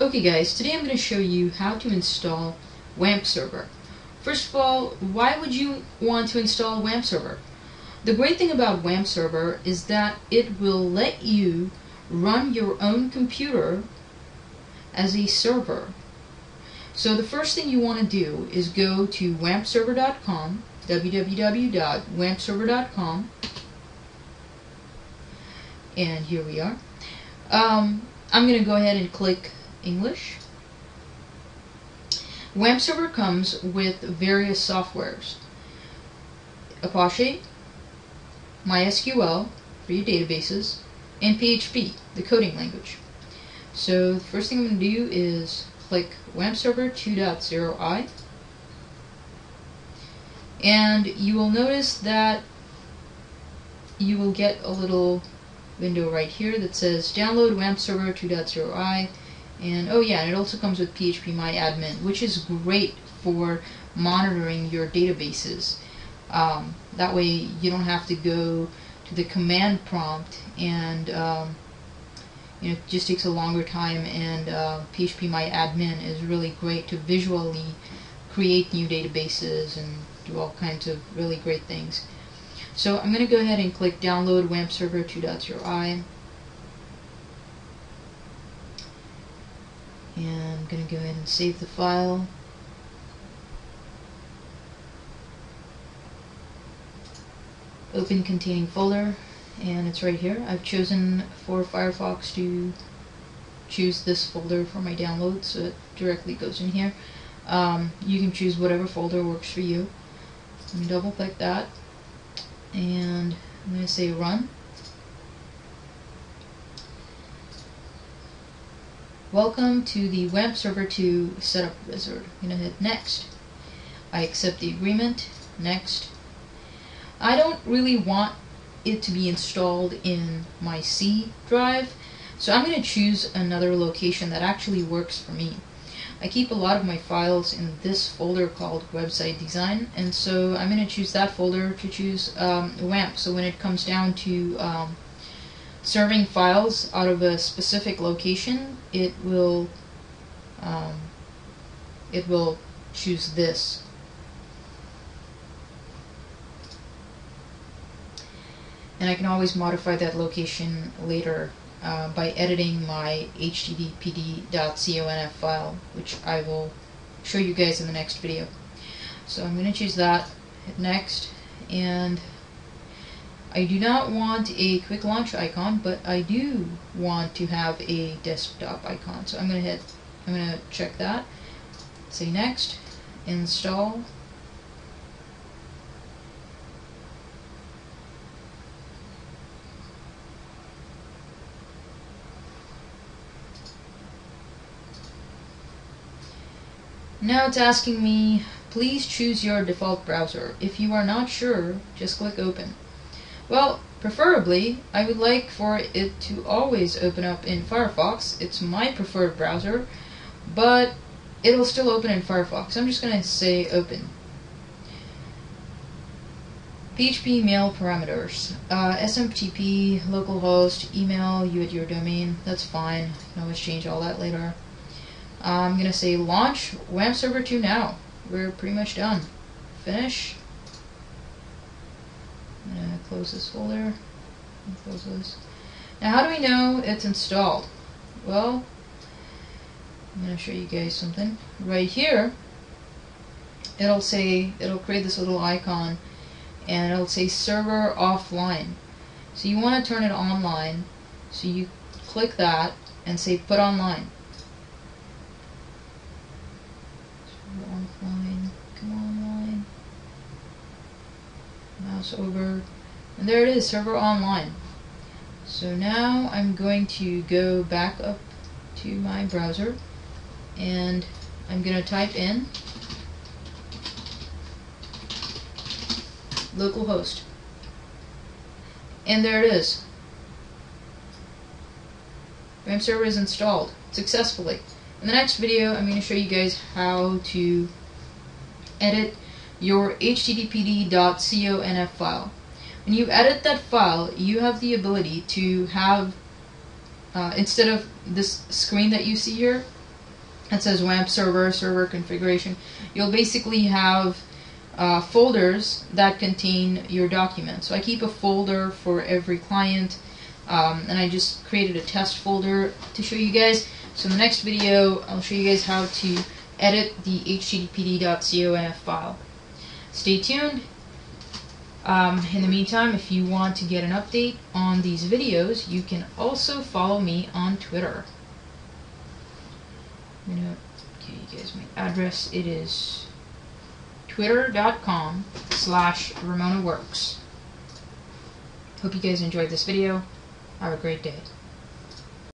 Okay guys, today I'm going to show you how to install WAMP server. First of all, why would you want to install WAMP server? The great thing about WAMP server is that it will let you run your own computer as a server. So the first thing you want to do is go to wampserver.com, www.wampserver.com, and here we are. Um, I'm going to go ahead and click English. WAMP server comes with various softwares. Apache, MySQL for your databases, and PHP, the coding language. So the first thing I'm going to do is click WAMP server 2.0i and you will notice that you will get a little window right here that says download WAMP server 2.0i and oh yeah, and it also comes with PHP My Admin, which is great for monitoring your databases. Um, that way you don't have to go to the command prompt and um, you know, it just takes a longer time and uh, PHP My Admin is really great to visually create new databases and do all kinds of really great things. So I'm going to go ahead and click download WAMP server 2.0i and I'm going to go ahead and save the file. Open containing folder and it's right here. I've chosen for Firefox to choose this folder for my download so it directly goes in here. Um, you can choose whatever folder works for you. Double click that and I'm going to say run. Welcome to the WAMP Server 2 Setup Wizard. I'm going to hit Next. I accept the agreement. Next. I don't really want it to be installed in my C drive, so I'm going to choose another location that actually works for me. I keep a lot of my files in this folder called website design and so I'm going to choose that folder to choose um, WAMP so when it comes down to um, serving files out of a specific location, it will um, it will choose this. And I can always modify that location later uh, by editing my httpd.conf file, which I will show you guys in the next video. So I'm going to choose that, hit next, and I do not want a quick launch icon, but I do want to have a desktop icon. So I'm going to hit, I'm going to check that. Say next, install. Now it's asking me, please choose your default browser. If you are not sure, just click open. Well, preferably, I would like for it to always open up in Firefox. It's my preferred browser, but it'll still open in Firefox. I'm just going to say open. PHP mail parameters. Uh, SMTP, localhost, email, you at your domain. That's fine. You can always change all that later. I'm going to say launch WAMP server 2 now. We're pretty much done. Finish. I'm going to close this folder. Close this. Now how do we know it's installed? Well, I'm going to show you guys something. Right here, it'll say, it'll create this little icon and it'll say server offline. So you want to turn it online. So you click that and say put online. Mouse over, and there it is, server online. So now I'm going to go back up to my browser, and I'm going to type in localhost. And there it is. WAMP server is installed successfully. In the next video, I'm going to show you guys how to edit your httpd.conf file. When you edit that file, you have the ability to have, uh, instead of this screen that you see here, that says WAMP server, server configuration, you'll basically have uh, folders that contain your documents. So I keep a folder for every client, um, and I just created a test folder to show you guys. So in the next video, I'll show you guys how to edit the httpd.conf file. Stay tuned. Um, in the meantime, if you want to get an update on these videos, you can also follow me on Twitter. I'm gonna give you guys my address. It is twitter.com slash Ramona Works. Hope you guys enjoyed this video. Have a great day.